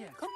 예, 컴.